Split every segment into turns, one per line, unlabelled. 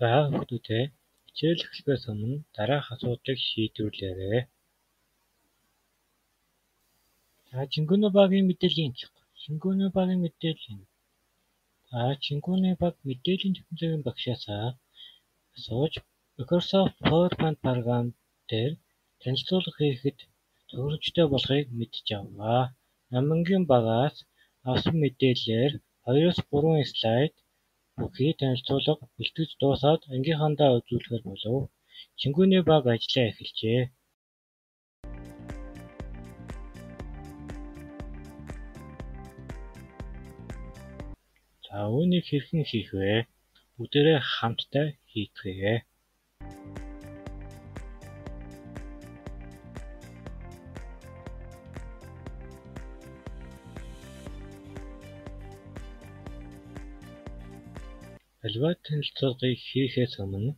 За хүүхдүүдээ хичээл эхлэхээс өмнө дараах асуудлыг шийдвэрлээрэй. За Чингүний багийн мэдээллийн чихгүй. Чингүний багийн мэдээллийн. За Чингүний баг мэдээллийн технологийн багшаасаа асууж Microsoft PowerPoint програм дээр танилцуулга хийхэд тохиромжтой болохыг мэдэж аваа. Намангийн багаас авсан мэдээллээр 2-3 слайд бүхий танилцуулга бэлтгэж дуусаад ангийнхандаа үзүүлэхээр болов. Чингүний баг ажлаа эхэлжээ. За үүнийг хэрхэн хийх вэ? Бүгдээрээ хамтдаа хийцгээе. Аливаа танилцуулгыг хийхээс өмнө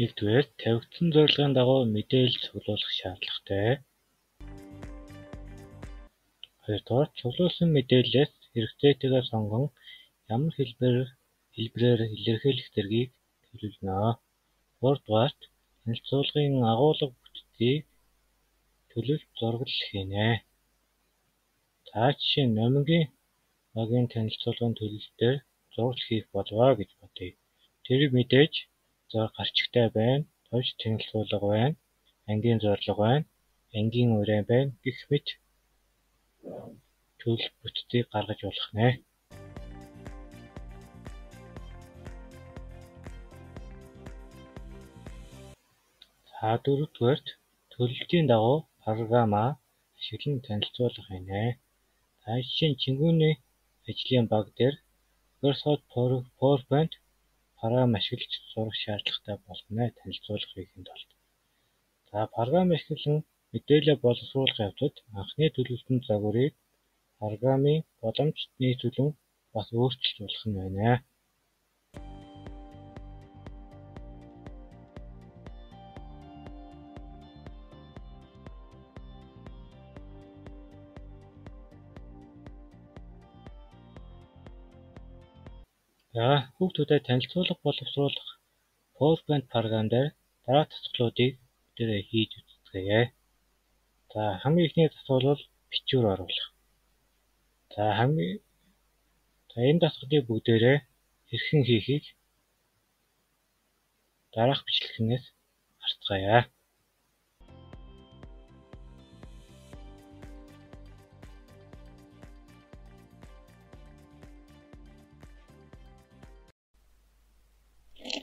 нэгдүгээр тавигдсан зорилгын дагуу мэдээлэл цуглуулах шаардлагатай. Хоёрдугаар цуглуулсан мэдээллээс хэрэгцээтэйгээ сонгон ямар хэлбэр хэлбэрээр илэрхийлэх зэргийг төлөвлөнө. Гуравдугаарт танилцуулгын агуулга бүтцийг төлөвлөж зураг хийнэ. За жишээ нь номингийн багийн танилцуулгын төлөвлөлтөөр зураг хийх болов гэж бодъё. Тэр мэдээж гарчигтай байна, товч танилцуулга байна, ангийн зорилго байна, ангийн уран байна гэх мэт төлөв бүтцийг гаргаж болох нэ. За дөрөвдүгээрт төлөвлөлтийн дагуу програмаа ашиглан танилцуулга хийнэ. За нь Чингүний ажлын баг дээр Microsoft PowerPoint програм ашиглаж зурах шаардлагатай болно танилцуулга хийхэд тулд. За програм ашиглан мэдээлэл боловсруулах явцад анхны төлөвлөлтөнд загварыг програмын боломжит нийцүүлэн бас өөрчилж болох нь байна. За хүүхдүүдэд танилцуулга боловсруулах PowerPoint програм дээр дараа татгалуудыг бүгдээрээ хийж үзцгээе. За хамгийн ихний татвал бол бичвэр оруулах. За хамгийн за энэ татгалыг бүгдээрээ хэрхэн хийхийг дараах бичлэгнээс харцгаая.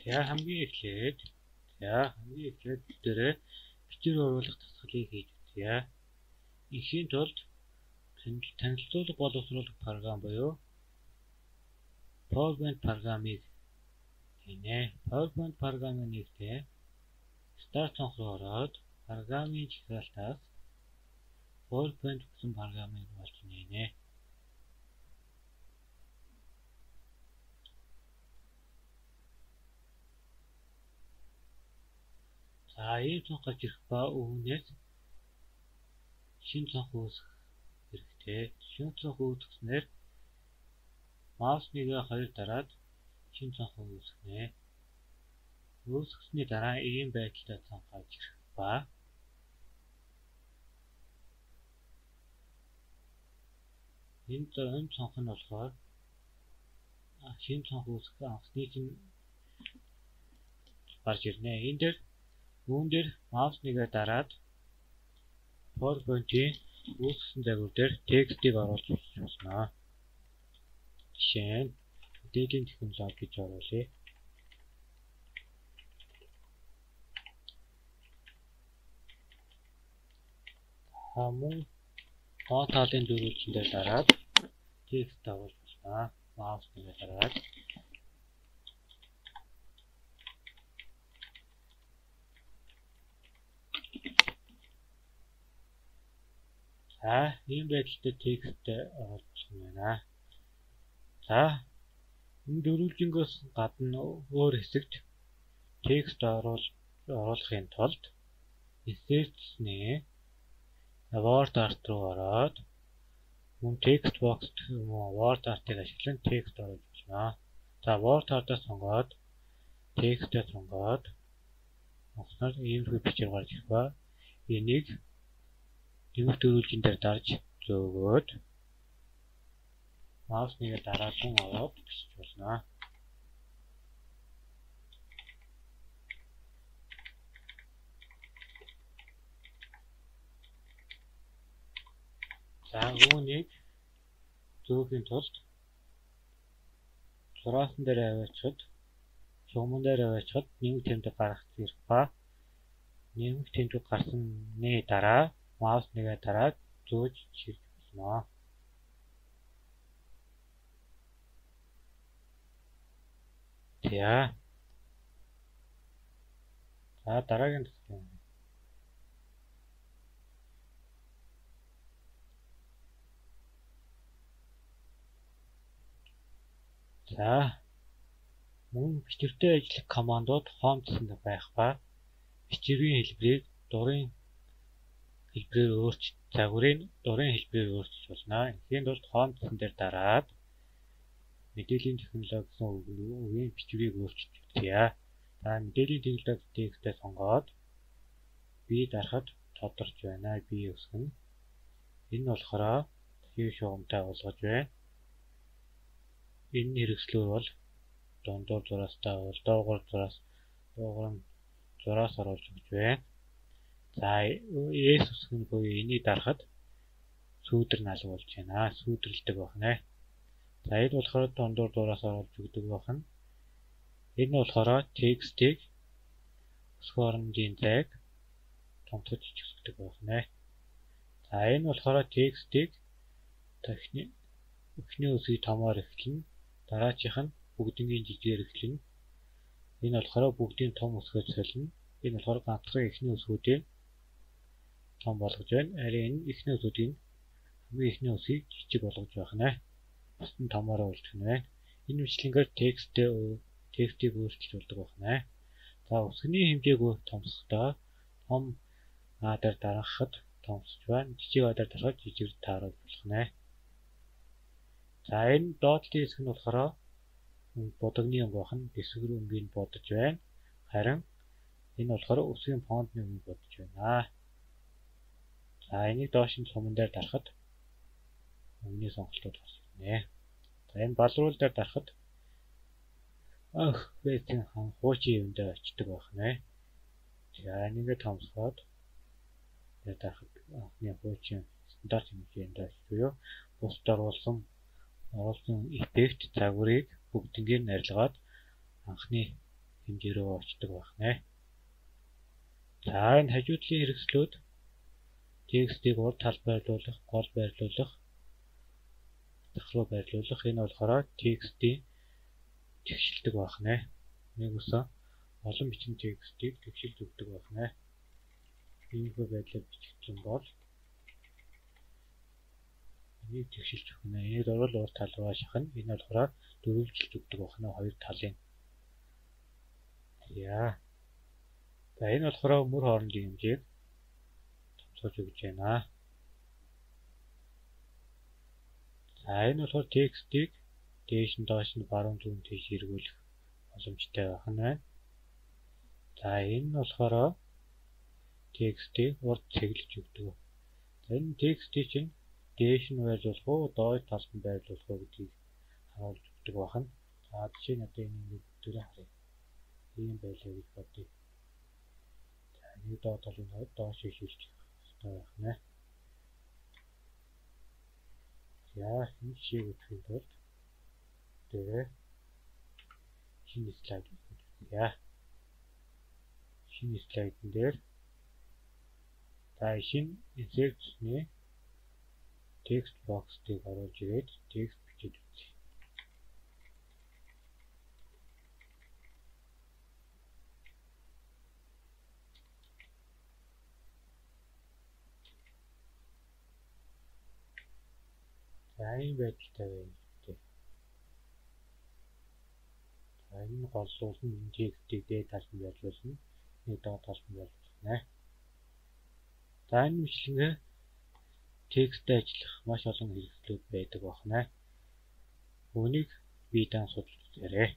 За хамгийн эхлээд за хамгийн эхлээд бүгдээрээ бичвэр оруулах татгалыг хийж үзье. Ихийн тулд танилцуулга боловсруулах програм буюу PowerPoint програмыг хийнэ. PowerPoint програмын нэгтээ Start цонх руу ороод програмын жагсаалтаас PowerPoint гэсэн програмыг болж нийнэ. За ийм цонх гарч ирэх ба үүнээс шин цонх үүсгэх хэрэгтэй. Шин цонх үүсгэснээр маусныгаа хоёр дараад шин цонх үүсгэнэ. Үүсгэсний дараа ийм байдалтай цонх гарч ирэх ба энэ энэ цонх нь болохоор шин цонх үүсгэх анхны чинь гарч ирнэ. Энэ дээр Үүн дээр маус нэгээ дараад PowerPoint-ийн үүсгэсэн загвар дээр текстийг оруулж болно. Жишээ нь мэдээллийн технологи гэж оруулъя. Хамун хоо талын дөрвөлжин дээр дараад текст авах болно. Маус нэгээ дараад За ийм байдалтай тексттэй оруулах юм байна. За энэ дөрвөлжингөөс гадна өөр хэсэгт текст оруул оруулахын тулд Assets-ний Word арт руу ороод мөн text box юм уу word art-ыг ашиглан текст оруулж болно. За word art-аас сонгоод текстээ сонгоод осноор иймэрхүү бичээр гарч ирэх ба энийг нэмэлт төрүүлжин дээр дарж зөөгөөд маусныг дараад гун аваад бичиж болно. За үүнийг зөөхийн тулд зураасан дээр аваачаад шугамн дээр аваачаад нэмэг тэмдэг гаргах зэрэг ба нэмэг тэмдэг гарсны дараа маус нэгээ дараад зөөж чирч болно. За. За дараагийн төсөл юм. За мөн бичвэртэй ажиллах командууд хоом цэсэнд байх ба бичвэрийн хэлбэрийг дурын хэлбэрээр өөрч загварыг дурын хэлбэрээр өөрчилж болно. Эхийн тулд хоом цэсэн дээр дараад мэдээллийн технологийн үгийн бичвэрийг өөрчилж үзье. За мэдээллийн технологи текстээ сонгоод би дарахад тодорч байна. Би өсгөн. Энэ болохоор дахин шугамтай болгож байна. Энэ хэрэгслүүд бол дундуур зураастай бол доогуур зураас доогуур нь зураас оруулж өгч байна. За S үсгэн буюу энийг дарахад сүүдэр нал болж байна. Сүүдрэлдэг байна. За энэ болохоор дундуур зураас оруулж өгдөг байна. Энэ болохоор текстийг өсгөх оронжийн зайг томтгож өсгдөг байна. За энэ болохоор текстийг тохны өхний үсгийг томоор эхлэн дараачих нь бүгднийг жижигээр эхлэнэ. Энэ болохоор бүгдийн том өсгөөж солино. Энэ болохоор ганцхан эхний өсгүүдийн том болгож байна. Харин энэ эхний өсгүүдийн хамгийн эхний өсгийг жижиг болгож байна. Бус нь томоор үйлдэх нь байна. Энэ бичлэнгээр текстээ текстийг өөрчилж болдог байна. За өсгөний хэмжээг томсохдоо том аадаар дараахад томсож байна. Жижиг аадаар дарахад жижиг тааруулж болох нэ. За энэ доотлын хэсэг нь болохоор будагны өнгө бахан бэсгэр өнгийг бодож байна. Харин энэ болохоор өсгийн фондны өнгөийг бодож байна. За энийг доош нь суман дээр дарахад өнгөний сонголтууд гарч ирнэ. За энэ балруул дээр дарахад ах бэтэн хан хуучин юмдаа очдөг байх нэ. За нэгээ томсгоод дээр дарахад анхны хуучин стандарт хэмжээнд очиж бус даруулсан оруулсан эффект загварыг бүгднийг нь арилгаад анхны хэмжээ рүү очдог байна. За энэ хажуудлын хэрэгслүүд текстийг урд тал байрлуулах, гол байрлуулах, дахруу байрлуулах энэ болохоор текстийн тэгшилдэг байна. Нэг усан олон бичэн текстийг тэгшилж өгдөг байна. Иймэрхүү байдлаар бичигдсэн бол энийг тэгшилж өгнө. Энийг орвол урд тал руу шахна. Энэ болохоор дөрвөлжилж өгдөг байна хоёр талын. Яа. За энэ болохоор мөр хоорондын хэмжээг томсгож өгч байна. За энэ болохоор текстийг дээш нь доош нь баруун зүүн тийш эргүүлэх боломжтой байна. За энэ нь болохоор текстийг урд цэглэж өгдөг. Энэ текстийг чинь дээш нь байрлуулах уу, доош талд нь байрлуулах уу гэдгийг харуулж өгдөг байна. За жишээ нь одоо энэ нэг төрөө харъя. Ийм байлаа гэж бодъё. За нэг доод талын доош шилжих хэрэгтэй байна. За энэ жишээг үзэхэд тулд тэгээ шинэ слайд үзье. Шинэ слайдн дээр за шинэ инсертны текст боксыг оруулж ирээд текст бичиж үзье. Энэ байдалтай байна. За энэ голлуулсан энэ текстийг дээд талд нь байлуулна. Нэг доод талд нь байлуулна. За энэ бичлэгээ тексттэй ажиллах маш олон хэрэгслүүд байдаг байна. Үүнийг видеонд судалж үзээрэй.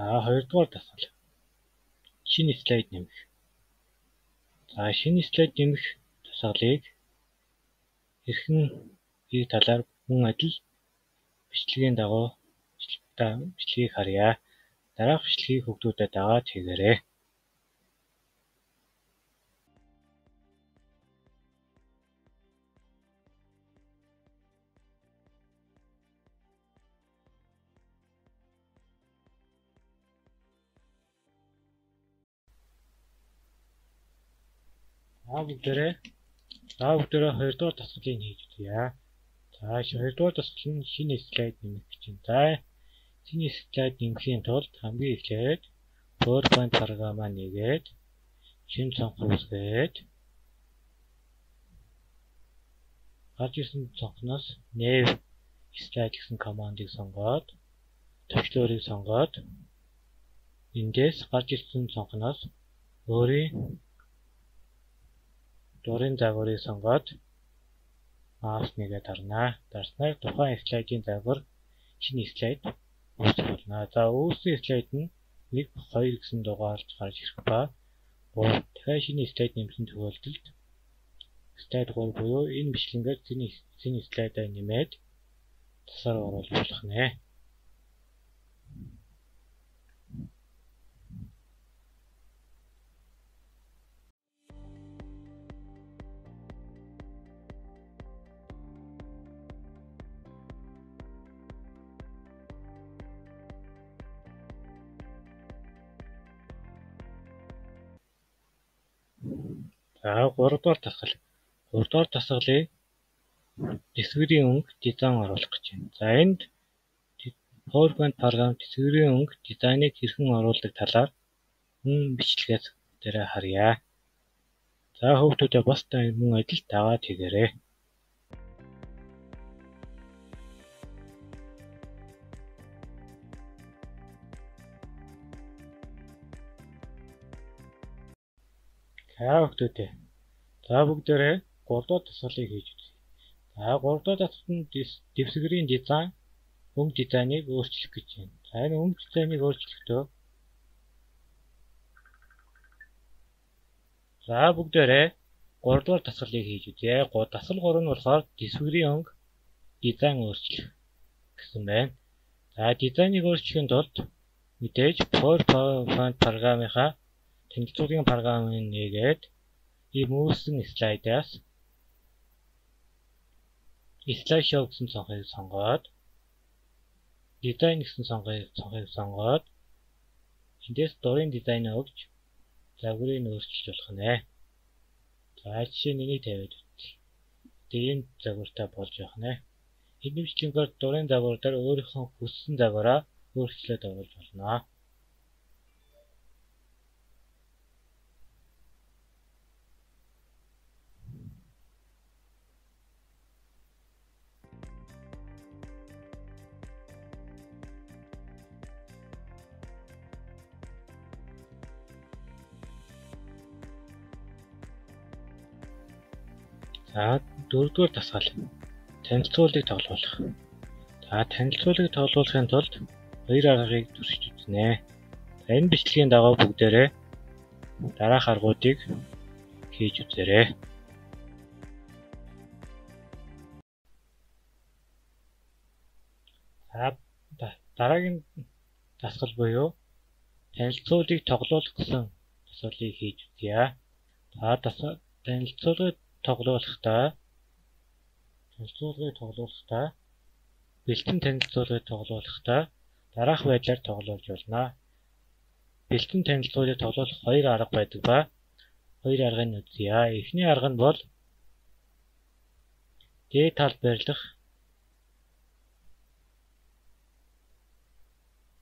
За хоёрдугаар дасгал. Шинэ слайд нэмэх. За шинэ слайд нэмэх дасгалыг хэрхэн хийх талаар хүн адил бичлэгийн дагуу бичлэгийг харъя. Дараах бичлэгийг хүүхдүүдэд дагаад хийгээрэй. За бүгдээрээ за бүгдээрээ хоёрдугаар дасгалыг хийж үзье. За хоёрдугаар дасгал нь шинэ слайд нэмэх гэж байна. За шинэ слайд нэмэхийн тулд хамгийн эхлээд PowerPoint програмаа нэгээд шинэ цонх үүсгээд гарч ирсэн цонхноос nav slide гэсэн командыг сонгоод төвчлөрийг сонгоод эндээс гарч ирсэн цонхноос өөрийн дурын загварыг сонгоод маус нэгээд дарнаа. Дарснаар тухайн слайдын загвар шинэ слайд үүсэх болно. За үүссэн слайд нь 1 2 гэсэн дугаарч гарч ирэх ба 3 дахиад шинэ слайд нэмсэн тохиолдолд слайд 3 буюу энэ бичлэнгээр шинэ слайдаа нэмээд тасаар оруулж болох нэ. За 3 дугаар дасгал. 3 дугаар дасгалыг дэсвэрийн өнгө дизайн оруулах гэж байна. За энд PowerPoint програм дэсвэрийн өнгө дизайныг хэрхэн оруулдаг талаар хүн бичлэгээс дээрээ харъя. За хүүхдүүдээ бас мөн адил дагаад хийгээрэй. За хүүхдүүдээ. За бүгдээрээ 3 дахь тасгалыг хийж үзье. За 3 дахь тасгал нь дэвсгэрийн дизайн, өмг дизайныг өөрчлөх гэж байна. За энэ өмг дизайныг өөрчлөхдөө За бүгдээрээ 3 дугаар дасгалыг хийж үзье. Дасгал 3 нь болохоор дэвсгэрийн өнг дизайн өөрчлөх гэсэн байна. За дизайныг өөрчлөхийн тулд мэдээж PowerPoint програмынхаа танилцуулгын програмыг нээгээд ийм үүссэн слайдаас slideshow гэсэн цонхыг сонгоод дизайн гэсэн цонхыг цонхыг сонгоод эндээс дурын дизайн өгч загварыг өөрчилж болох нэ. За жишээ нь энийг тавиад үзье. Тэгээд энэ загвартай болж явах нэ. Энэ бичлэгээр дурын загвар дээр өөрийнхөө хүссэн загвараа өөрчлөлт оруулж болно. За дөрөвдүгээр дасгал. Танилцуулгыг тоглуулах. За танилцуулгыг тоглуулахын тулд хоёр аргыг туршиж үзнэ. Энэ бичлэгийн дагуу бүгдээрээ дараах аргуудыг хийж үзээрэй. За дараагийн дасгал буюу танилцуулгыг тоглуулах гэсэн дасгалыг хийж үзье. За танилцуулгыг тоглоулахдаа танилцуулгыг тоглоулахдаа бэлтэн танилцуулгыг тоглоулахдаа дараах байдлаар тоглуулж болно. Бэлтэн танилцуулгыг тоглоулах хоёр арга байдаг ба хоёр аргыг үзье. Эхний арга нь бол дээд талд барилах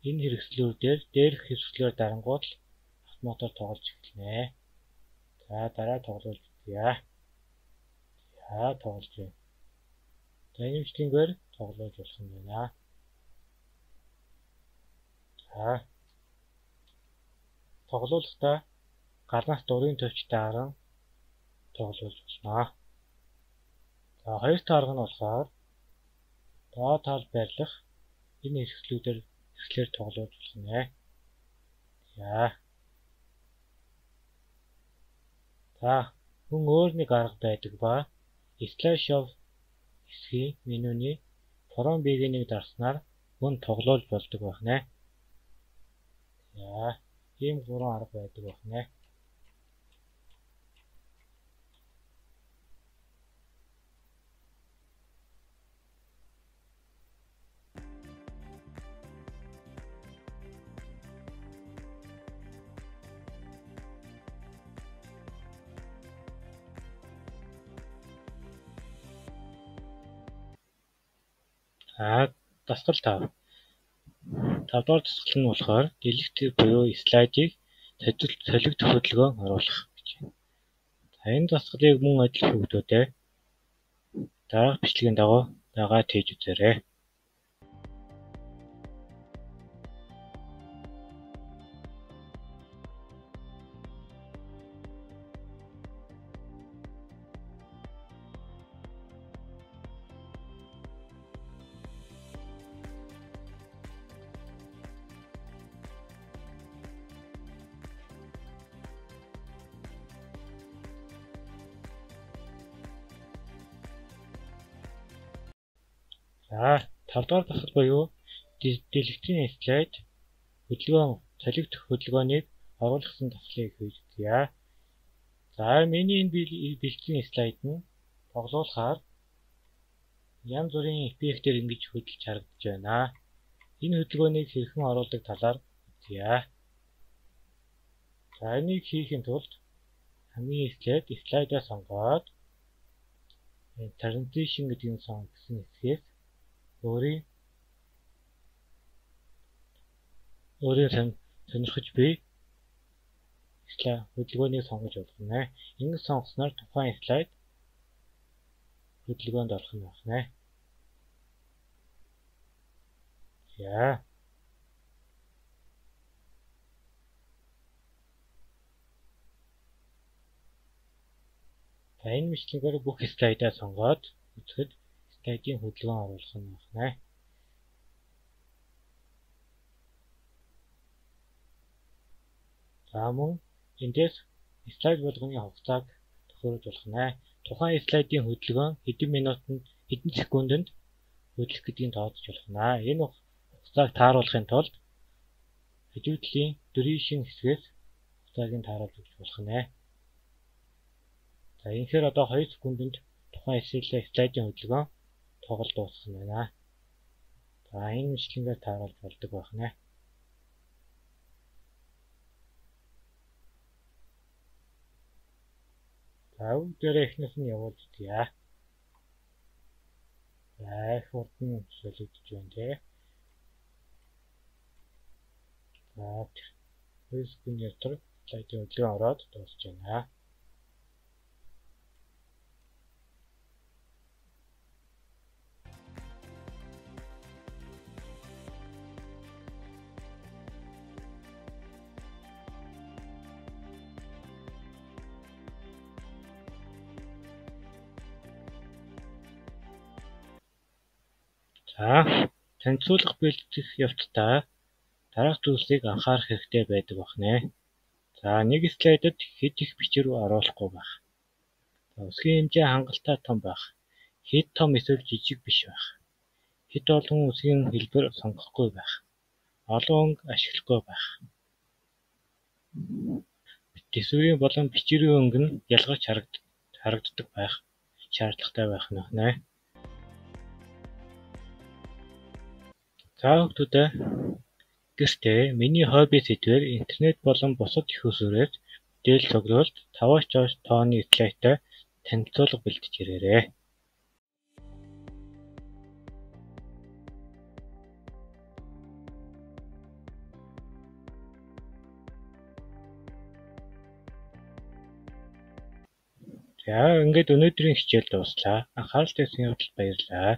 энэ хэрэгслүүдээр дээрх хэрэгслээр дарангуут автоматар тоглож эхэлнэ. За дараа тоглуулж үзье. За тоглож байна. За энэ бичлэгээр тоглож болох юм байна. За тоглуулахдаа галнаас дурын төвчтэй харан тоглож болно. За хоёр дахь арга нь болохоор доод тал барьлах энэ хэрэгслүүдээр хэрэглээр тоглож болох нэ. За. За хүн өөр нэг арга байдаг ба Slash of хэсгийн менюний From Begin-ийг дарснаар мөн тоглож болдог байх нэ. За, ийм гурван арга байдаг байх За дасгал 5. 5 дугаар дасгал нь болохоор дэлгэрт буюу слайдыг солигдох хөдөлгөөн оруулах гэж байна. За энэ дасгалыг мөн адил хүүхдүүдэд дараах бичлэгийн дагуу дагаад хийж үзээрэй. 5 дугаар дасгал буюу дэлгэцийн слайд хөдөлгөөн солигдох хөдөлгөөнийг оруулсан дасгалыг хийж үзье. За миний энэ бэлтгэлийн слайд нь тоглуулахаар янз бүрийн эффектээр ингэж хөдөлж харагдаж байна. Энэ хөдөлгөөнийг хэрхэн оруулдаг талаар үзье. За энийг хийхин тулд хамгийн эхлээд слайдаа сонгоод transition гэдэг нь сонгосон хэсгээс өөрийн өөрийн сонирхож буй слайд хөдөлгөөнийг сонгож болно. Ингэж сонгосноор тухайн слайд хөдөлгөөнд орох нь байна. За. За энэ мэтлэгээр бүх слайдаа сонгоод үзэхэд слайдын хөдөлгөөн оруулах нь байна. За мөн эндээс слайд болгоны хугацааг тохируулж болох нэ. Тухайн слайдын хөдөлгөөн хэдэн минутанд хэдэн секундэд хөдлөх гэдгийг тооцож болох нэ. Энэ хугацааг тааруулахын тулд хэдүүллийн duration хэсгээс хугацааг нь тааруулж болох нэ. За ингэхээр одоо 2 секундэд тухайн слайдын хөдөлгөөн тоглолт дууссан байна. За энэ мэтлэнгээр тааруулж болдог байх нэ. За бүгдээрээ эхнээс нь явуулж дийа. За их урд нь солигдож байна те. За 2 секунд ятар слайдын өглөө ороод дуусж байна. Танилцуулга бэлтгэх явцдаа дараах зүйлсийг анхаарах хэрэгтэй байдаг бахнэ. За нэг слайдад хэд их бичвэр оруулахгүй байх. Үсгийн хэмжээ хангалттай том байх. Хэд том эсвэл жижиг биш байх. Хэд олон үсгийн хэлбэр сонгохгүй байх. Олон өнгө ашиглахгүй байх. Тэсвэрийн болон бичвэрийн өнгө нь ялгаж харагддаг байх шаардлагатай байх нэ. За хүүхдүүдээ гэртээ миний хобби сэдвээр интернет болон бусад их усүрээс мэдээлэл цуглуулж 5-аас доош тооны слайдтай танилцуулга бэлдэж ирээрэй. За ингээд өнөөдрийн хичээл дууслаа. Анхаарал тавьсан явдалд баярлалаа.